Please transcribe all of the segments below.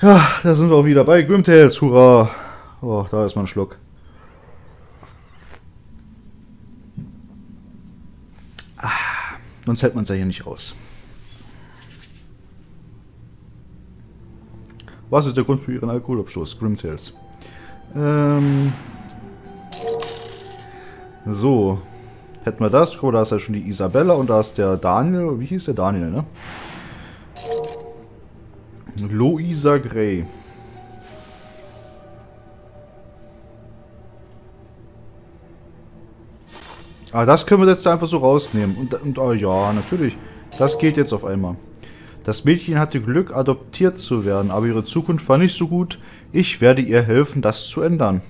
Ja, da sind wir auch wieder bei Grimtails. Hurra. Oh, da ist mal ein Schluck. Ah, sonst hält man es ja hier nicht raus. Was ist der Grund für Ihren Alkoholabstoß? Grimtails. Ähm. So. Hätten wir das. Oh, da ist ja schon die Isabella und da ist der Daniel. Wie hieß der Daniel, ne? Loisa Gray. Ah, das können wir jetzt einfach so rausnehmen. Und, und oh ja, natürlich. Das geht jetzt auf einmal. Das Mädchen hatte Glück, adoptiert zu werden, aber ihre Zukunft war nicht so gut. Ich werde ihr helfen, das zu ändern.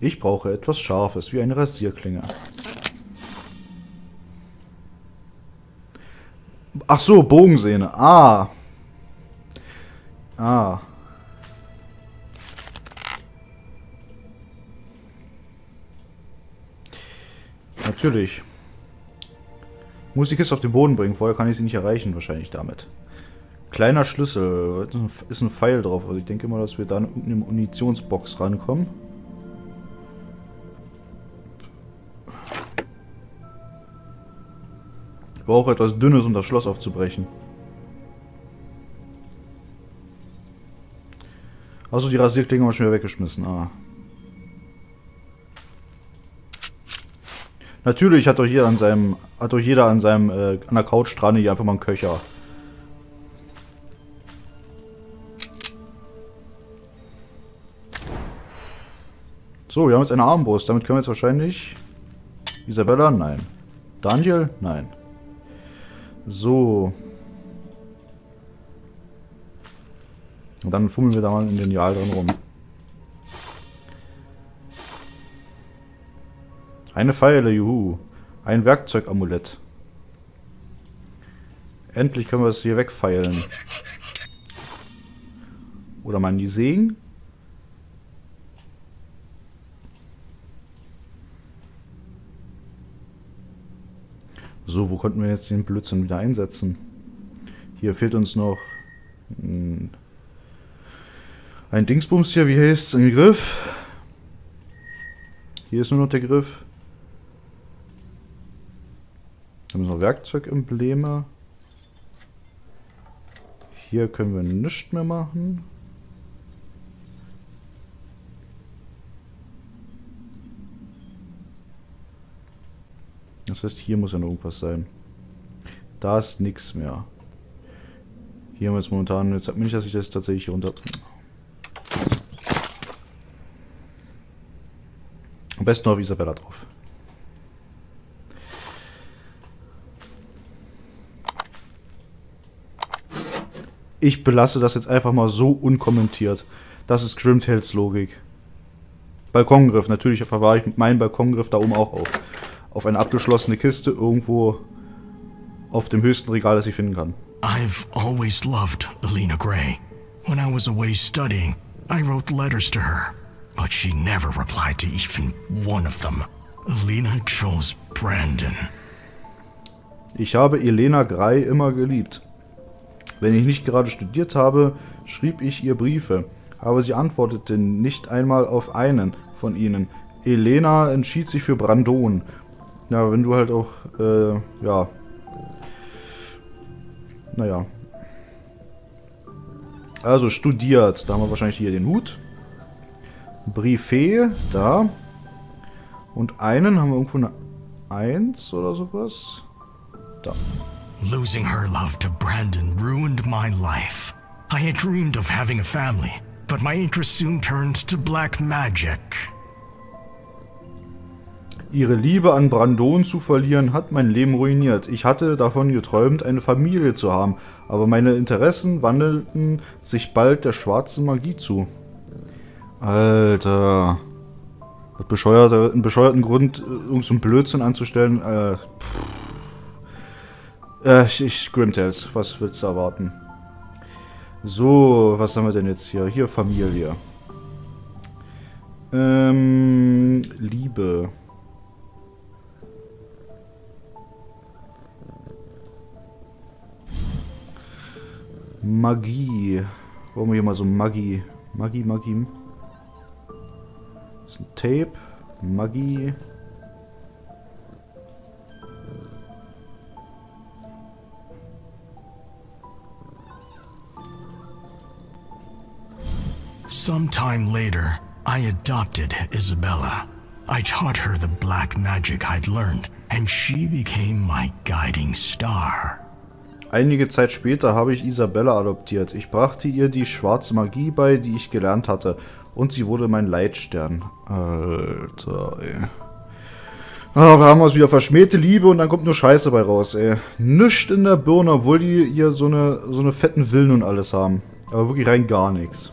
Ich brauche etwas Scharfes, wie eine Rasierklinge. Ach so, Bogensehne. Ah. Ah. Natürlich. Muss die Kiste auf den Boden bringen. Vorher kann ich sie nicht erreichen, wahrscheinlich damit. Kleiner Schlüssel. Ist ein Pfeil drauf. Also ich denke mal, dass wir da in eine Munitionsbox rankommen. Brauche etwas Dünnes, um das Schloss aufzubrechen. Also die Rasierklinge haben wir schon wieder weggeschmissen. Ah. Natürlich hat doch hier an seinem, hat doch jeder an seinem, äh, an der Couch dran hier einfach mal einen Köcher. So, wir haben jetzt eine Armbrust. Damit können wir jetzt wahrscheinlich... Isabella? Nein. Daniel? Nein. So. Und dann fummeln wir da mal in den Jahl drin rum. Eine Pfeile, juhu. Ein Werkzeugamulett. Endlich können wir es hier wegfeilen. Oder mal die Sägen. So, wo konnten wir jetzt den Blödsinn wieder einsetzen? Hier fehlt uns noch ein, Dingsbums hier, wie heißt es? Ein Griff. Hier ist nur noch der Griff. Haben wir noch Werkzeugembleme. Hier können wir nichts mehr machen. Das heißt, hier muss ja noch irgendwas sein. Da ist nichts mehr. Hier haben wir jetzt momentan... Jetzt sagt mir nicht, dass ich das tatsächlich hier unter... Am besten auf Isabella drauf. Ich belasse das jetzt einfach mal so unkommentiert. Das ist Grimtails Logik. Balkongriff. Natürlich verwahre ich meinen Balkongriff da oben auch auf. Auf eine abgeschlossene Kiste irgendwo auf dem höchsten Regal, das ich finden kann. I've always loved Alina Gray. When I was away studying, I wrote letters to her. But she never replied to even one of them. Alina chose Brandon. Ich habe Elena Gray immer geliebt. Wenn ich nicht gerade studiert habe, schrieb ich ihr Briefe, aber sie antwortete nicht einmal auf einen von ihnen. Elena entschied sich für Brandon. Ja, wenn du halt auch, äh, ja. Naja. Also studiert. Da haben wir wahrscheinlich hier den Hut. Briefe, da. Und einen haben wir irgendwo eine Eins oder sowas. Da. Losing her love to Brandon ruined my life. I had dreamed of having a family, but my interest soon turned to black magic. Ihre Liebe an Brandon zu verlieren hat mein Leben ruiniert. Ich hatte davon geträumt, eine Familie zu haben, aber meine Interessen wandelten sich bald der schwarzen Magie zu. Alter. Was bescheuert, einen bescheuerten Grund, irgendeinen so Blödsinn anzustellen. Äh. Äh, ich, ich Grimtails, was willst du erwarten? So, was haben wir denn jetzt hier? Hier Familie. Ähm, Liebe. Magie. Wollen wir hier mal so Magie. Magie, Magie. Das ist ein Tape. Magie. Sometime later, I adopted Isabella. I taught her the black magic I'd learned, and she became my guiding star. Einige Zeit später habe ich Isabella adoptiert. Ich brachte ihr die schwarze Magie bei, die ich gelernt hatte. Und sie wurde mein Leitstern. Alter, ey. Ah, wir haben uns wieder verschmähte Liebe und dann kommt nur Scheiße bei raus, ey. Nischt in der Birne, obwohl die hier so eine, so eine fetten Villen und alles haben. Aber wirklich rein gar nichts.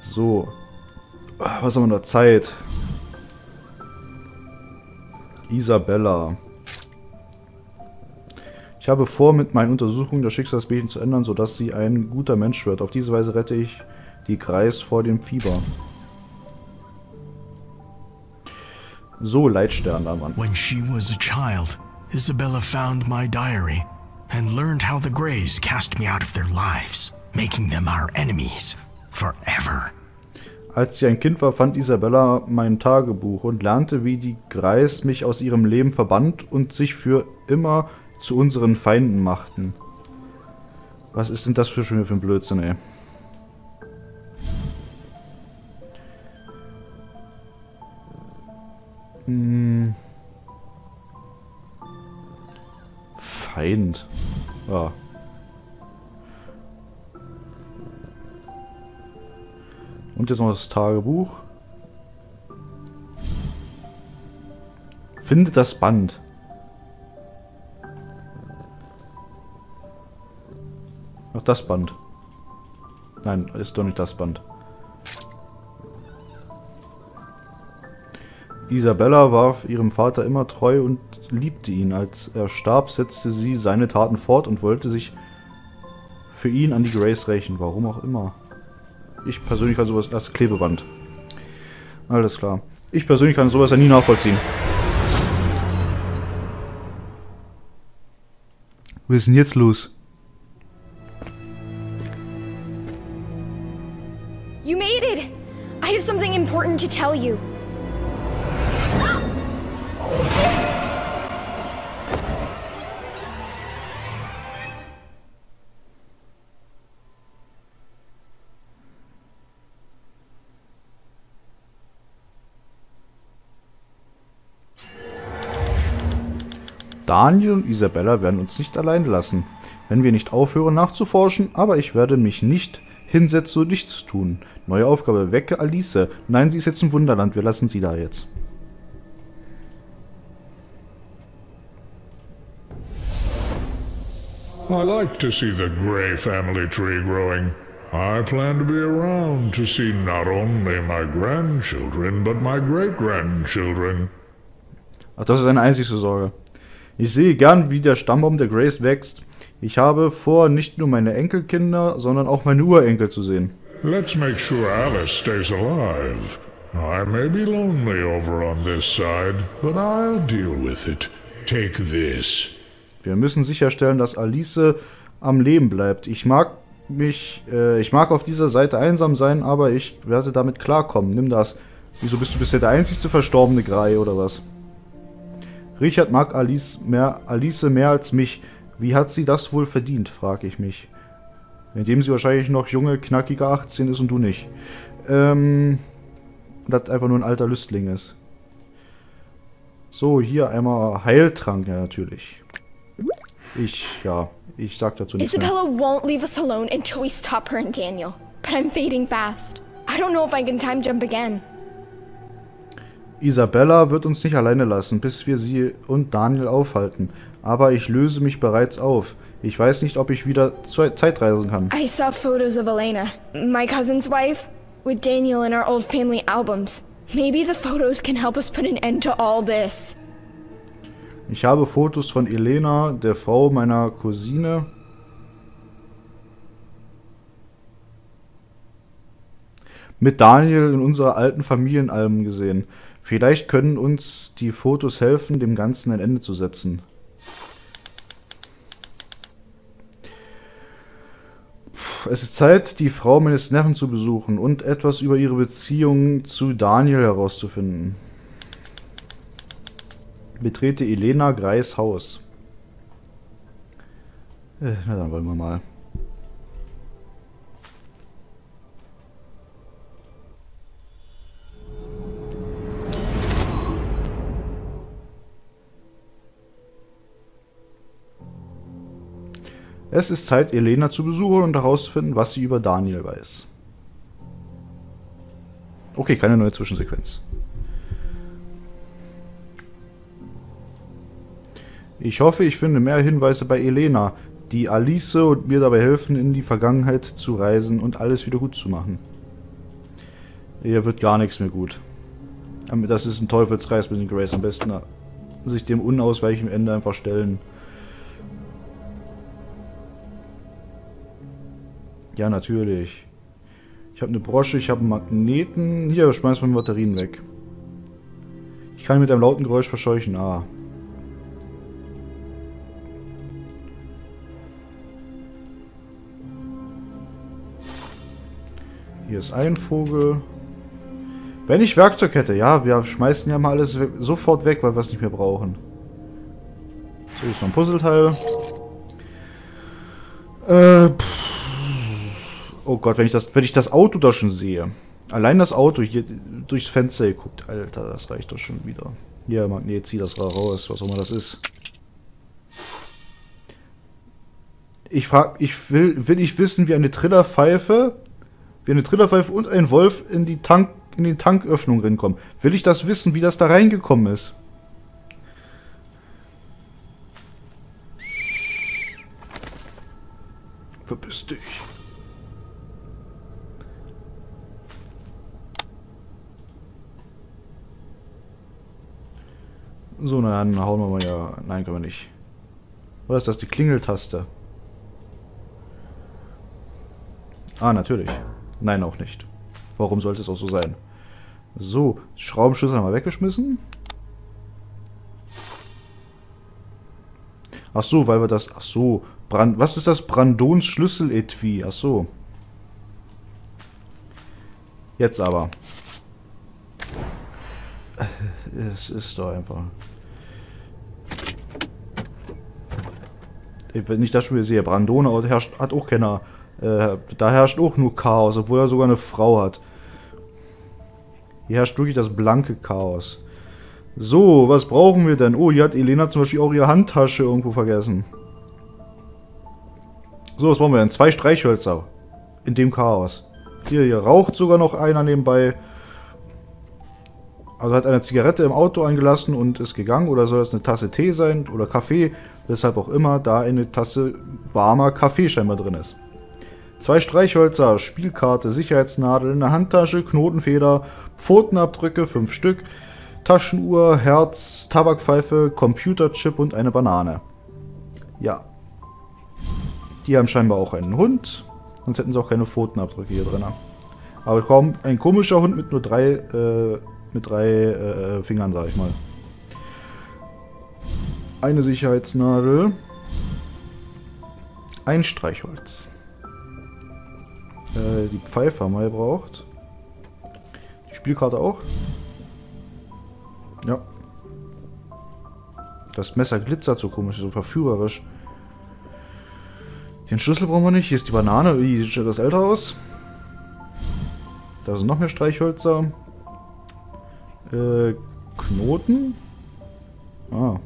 So. Ah, was haben wir noch? Zeit. Isabella. Ich habe vor, mit meinen Untersuchungen das Schicksalsbeten zu ändern, sodass sie ein guter Mensch wird. Auf diese Weise rette ich die Kreis vor dem Fieber. So, Leitstern da, Mann. When she was a child, Isabella found my diary and learned how the Greys cast me out of their lives, making them our enemies forever. Als sie ein Kind war, fand Isabella mein Tagebuch und lernte, wie die Greis mich aus ihrem Leben verbannt und sich für immer zu unseren Feinden machten. Was ist denn das für für ein Blödsinn, ey? Feind. Ja. Und jetzt noch das Tagebuch. Finde das Band. Das Band. Nein, ist doch nicht das Band. Isabella war ihrem Vater immer treu und liebte ihn. Als er starb, setzte sie seine Taten fort und wollte sich für ihn an die Grace rächen. Warum auch immer. Ich persönlich kann sowas... Das Klebeband. Alles klar. Ich persönlich kann sowas ja nie nachvollziehen. Was ist denn jetzt los? To tell you. Daniel und Isabella werden uns nicht allein lassen, wenn wir nicht aufhören nachzuforschen, aber ich werde mich nicht hinsetzen und nichts tun. Neue Aufgabe, wecke Alice. Nein, sie ist jetzt im Wunderland, wir lassen sie da jetzt. I like to see the Gray family tree growing. I plan to be around to see not only my grandchildren, but my great-grandchildren. Ach, das ist deine einzigste Sorge. Ich sehe gern, wie der Stammbaum der Grace wächst. Ich habe vor, nicht nur meine Enkelkinder, sondern auch meine Urenkel zu sehen. Let's make sure Alice stays alive. I may be lonely over on this side, but I'll deal with it. Take this. Wir müssen sicherstellen, dass Alice am Leben bleibt. Ich mag mich, äh, ich mag auf dieser Seite einsam sein, aber ich werde damit klarkommen. Nimm das. Wieso bist du bisher der einzigste verstorbene Grei oder was? Richard mag Alice mehr, Alice mehr als mich. Wie hat sie das wohl verdient, frage ich mich. Indem sie wahrscheinlich noch junge, knackige 18 ist und du nicht. Ähm, das einfach nur ein alter Lüstling ist. So, hier einmal Heiltrank, ja natürlich. Ich, ja, ich sag dazu nichts Isabella won't leave us alone until we stop her and Daniel. But I'm fading fast. I don't know if I can time jump again. Isabella wird uns nicht alleine lassen, bis wir sie und Daniel aufhalten. Aber ich löse mich bereits auf. Ich weiß nicht, ob ich wieder Zeitreisen kann. I saw photos of Elena, my cousin's wife, with Daniel in our old family albums. Maybe the photos can help us put an end to all this. Ich habe Fotos von Elena, der Frau meiner Cousine. Mit Daniel in unserer alten Familienalben gesehen. Vielleicht können uns die Fotos helfen, dem Ganzen ein Ende zu setzen. Es ist Zeit, die Frau meines Neffen zu besuchen und etwas über ihre Beziehung zu Daniel herauszufinden. Betrete Elena Greis Haus. Äh, na dann wollen wir mal. Es ist Zeit, Elena zu besuchen und herauszufinden, was sie über Daniel weiß. Okay, keine neue Zwischensequenz. Ich hoffe, ich finde mehr Hinweise bei Elena, die Alice und mir dabei helfen, in die Vergangenheit zu reisen und alles wieder gut zu machen. Hier wird gar nichts mehr gut. Das ist ein Teufelskreis mit den Grace. Am besten sich dem unausweichenden Ende einfach stellen. Ja, natürlich. Ich habe eine Brosche, ich habe einen Magneten. Hier, schmeiß meine Batterien weg. Ich kann mit einem lauten Geräusch verscheuchen. Ah. Hier ist ein Vogel. Wenn ich Werkzeug hätte, ja, wir schmeißen ja mal alles we sofort weg, weil wir es nicht mehr brauchen. So, ist noch ein Puzzleteil. Äh. Oh Gott, wenn ich das, wenn ich das Auto da schon sehe. Allein das Auto hier durchs Fenster geguckt. Alter, das reicht doch schon wieder. Hier, Magnet, zieh das raus, was auch immer das ist. Ich frag, ich will, will ich wissen, wie eine Trillerpfeife, wie eine Trillerpfeife und ein Wolf in die Tank, in die Tanköffnung reinkommen. Will ich das wissen, wie das da reingekommen ist? Verpiss dich. So, na dann hauen wir mal ja... Nein, können wir nicht. Oder ist das die Klingeltaste? Ah, natürlich. Nein, auch nicht. Warum sollte es auch so sein? So, Schraubenschlüssel haben wir weggeschmissen. Ach so, weil wir das... Ach so, Brand, was ist das Brandons Schlüssel-Etui? Ach so. Jetzt aber. Es ist doch einfach... Wenn ich das schon wieder sehe, Brandone herrscht, hat auch keiner. Äh, da herrscht auch nur Chaos, obwohl er sogar eine Frau hat. Hier herrscht wirklich das blanke Chaos. So, was brauchen wir denn? Oh, hier hat Elena zum Beispiel auch ihre Handtasche irgendwo vergessen. So, was brauchen wir denn? Zwei Streichhölzer. In dem Chaos. Hier, hier raucht sogar noch einer nebenbei. Also hat eine Zigarette im Auto eingelassen und ist gegangen. Oder soll es eine Tasse Tee sein oder Kaffee? Weshalb auch immer da eine Tasse warmer Kaffee scheinbar drin ist. Zwei Streichhölzer, Spielkarte, Sicherheitsnadel, eine Handtasche, Knotenfeder, Pfotenabdrücke, fünf Stück, Taschenuhr, Herz, Tabakpfeife, Computerchip und eine Banane. Ja. Die haben scheinbar auch einen Hund, sonst hätten sie auch keine Pfotenabdrücke hier drin. Aber kaum ein komischer Hund mit nur drei äh, mit drei äh, Fingern, sag ich mal. Eine Sicherheitsnadel. Ein Streichholz. Äh, die Pfeife haben wir gebraucht. Die Spielkarte auch. Ja. Das Messer glitzert so komisch, so verführerisch. Den Schlüssel brauchen wir nicht. Hier ist die Banane. Wie sieht das älter aus? Da sind noch mehr Streichhölzer. Äh, Knoten? Ah.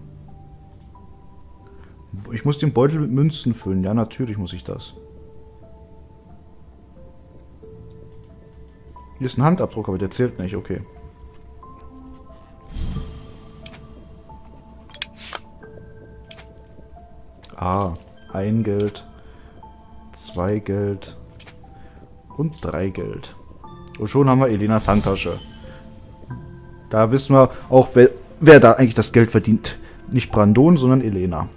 Ich muss den Beutel mit Münzen füllen. Ja, natürlich muss ich das. Hier ist ein Handabdruck, aber der zählt nicht. Okay. Ah, ein Geld, zwei Geld und drei Geld. Und schon haben wir Elenas Handtasche. Da wissen wir auch, wer, wer da eigentlich das Geld verdient. Nicht Brandon, sondern Elena.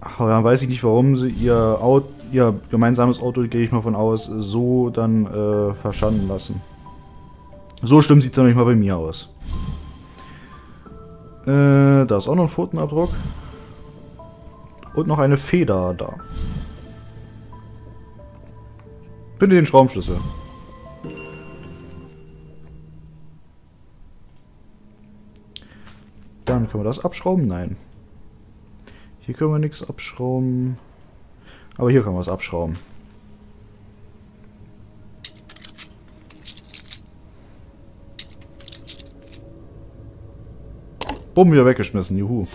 Aber dann weiß ich nicht, warum sie ihr, Auto, ihr gemeinsames Auto, gehe ich mal von aus, so dann äh, verschanden lassen. So schlimm sieht es nicht mal bei mir aus. Äh, da ist auch noch ein Pfotenabdruck. Und noch eine Feder da. Finde den Schraubenschlüssel. Dann können wir das abschrauben? Nein. Hier können wir nichts abschrauben. Aber hier können wir es abschrauben. Bumm, wieder weggeschmissen. Juhu.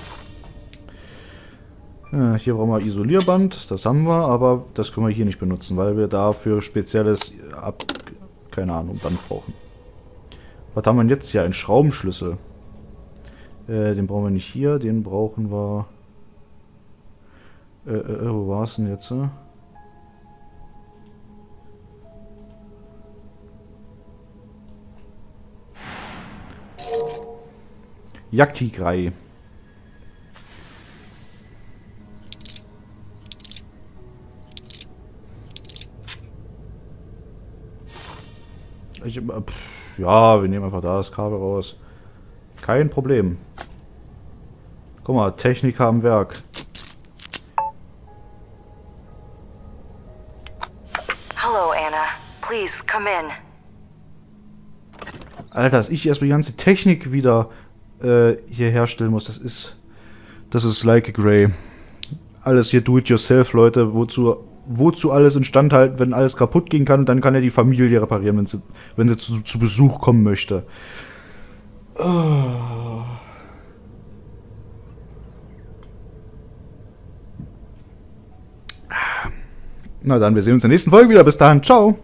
Ja, hier brauchen wir Isolierband. Das haben wir, aber das können wir hier nicht benutzen, weil wir dafür spezielles ab... Keine Ahnung, Band brauchen. Was haben wir denn jetzt hier? Ein Schraubenschlüssel. Äh, den brauchen wir nicht hier. Den brauchen wir... Äh, äh, wo war es denn jetzt? Äh? Yakigrei. Ich, pff, ja, wir nehmen einfach da das Kabel raus. Kein Problem. Guck mal, Techniker am Werk. Hello, Anna. Please, come in. Alter, dass ich erstmal die ganze Technik wieder äh, hier herstellen muss, das ist. Das ist like a Grey. Alles hier do it yourself, Leute. Wozu, wozu alles instand halten, wenn alles kaputt gehen kann, dann kann er die Familie reparieren, wenn sie, wenn sie zu, zu Besuch kommen möchte. Oh. Na dann, wir sehen uns in der nächsten Folge wieder. Bis dahin, ciao.